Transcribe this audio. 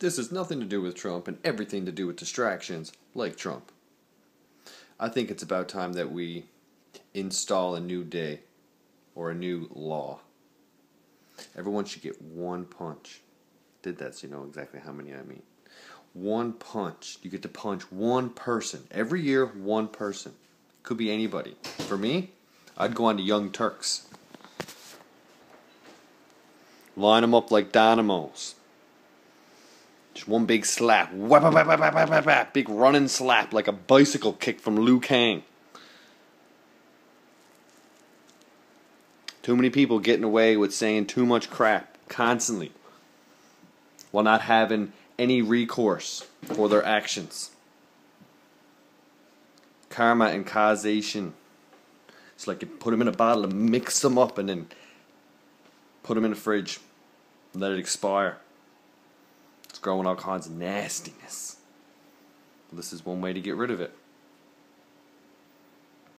This has nothing to do with Trump and everything to do with distractions like Trump. I think it's about time that we install a new day or a new law. Everyone should get one punch. Did that so you know exactly how many I mean. One punch. You get to punch one person. Every year, one person. Could be anybody. For me, I'd go on to Young Turks. Line them up like dynamos. Just one big slap. Whap, whap, whap, whap, whap, whap, whap. Big running slap like a bicycle kick from Liu Kang. Too many people getting away with saying too much crap constantly while not having any recourse for their actions. Karma and causation. It's like you put them in a bottle and mix them up and then put them in the fridge. Let it expire. It's growing all kinds of nastiness. This is one way to get rid of it.